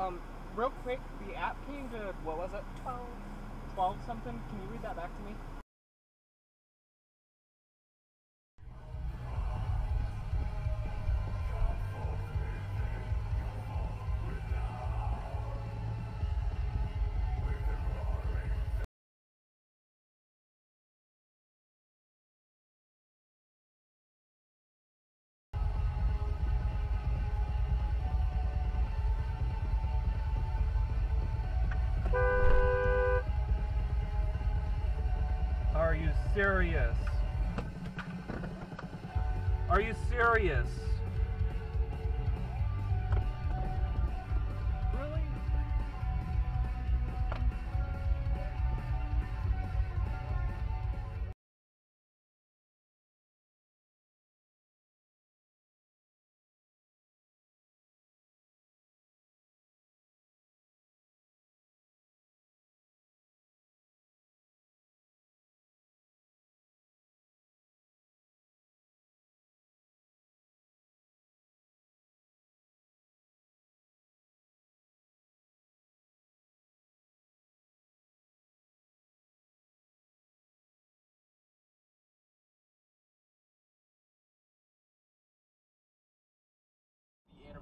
Um, real quick, the app came to, what was it? 12. 12 something? Can you read that back to me? You serious? Are you serious?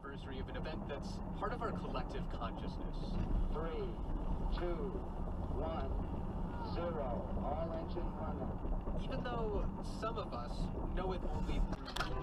Anniversary of an event that's part of our collective consciousness. Three, two, one, zero. All engine running. Even though some of us know it only through.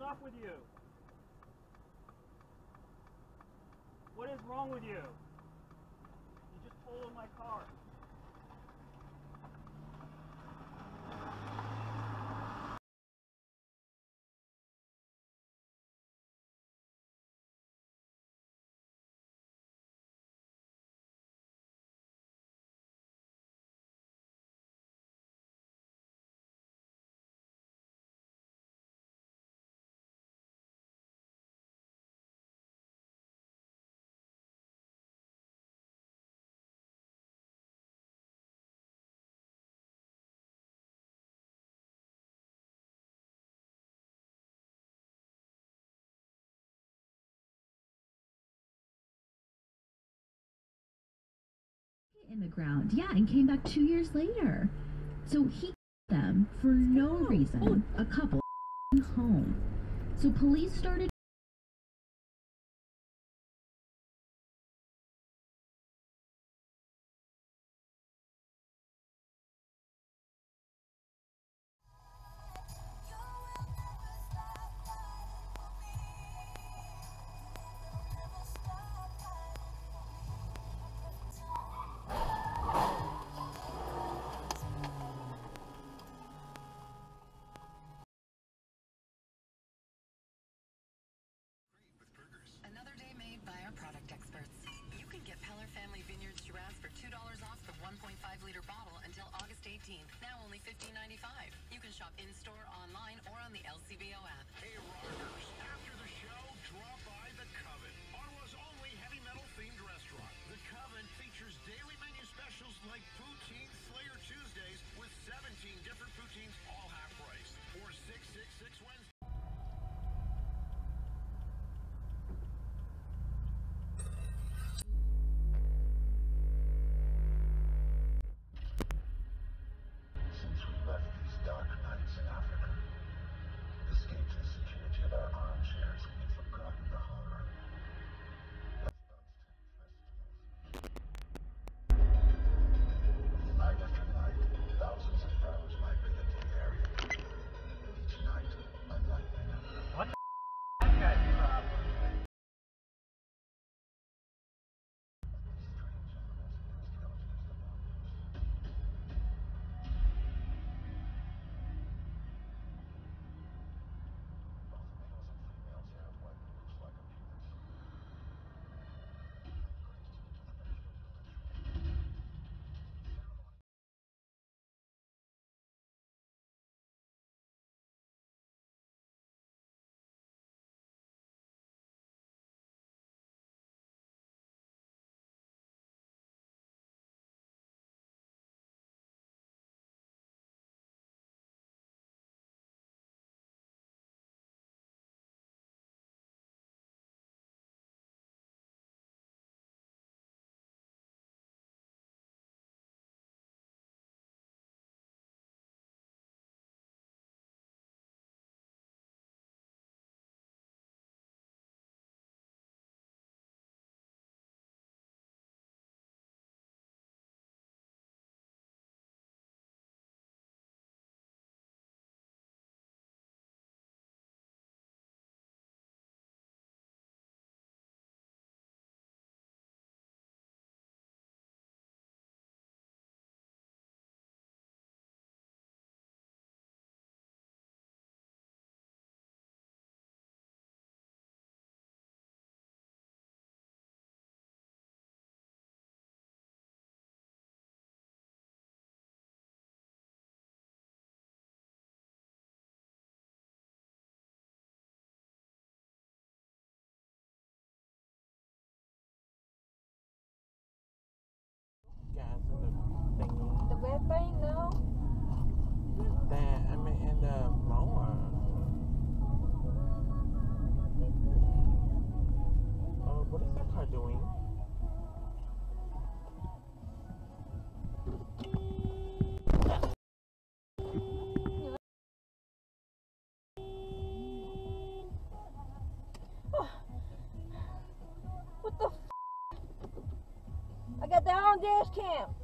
What's up with you? What is wrong with you? You just totaled my car. In the ground. Yeah, and came back two years later. So he them for no oh, reason. Oh. A couple home. So police started. Shop in store, online, or on the LCBO app. That thing now? That I mean, in the mower. Oh, what is that car doing? What the f? I got the on dash cam.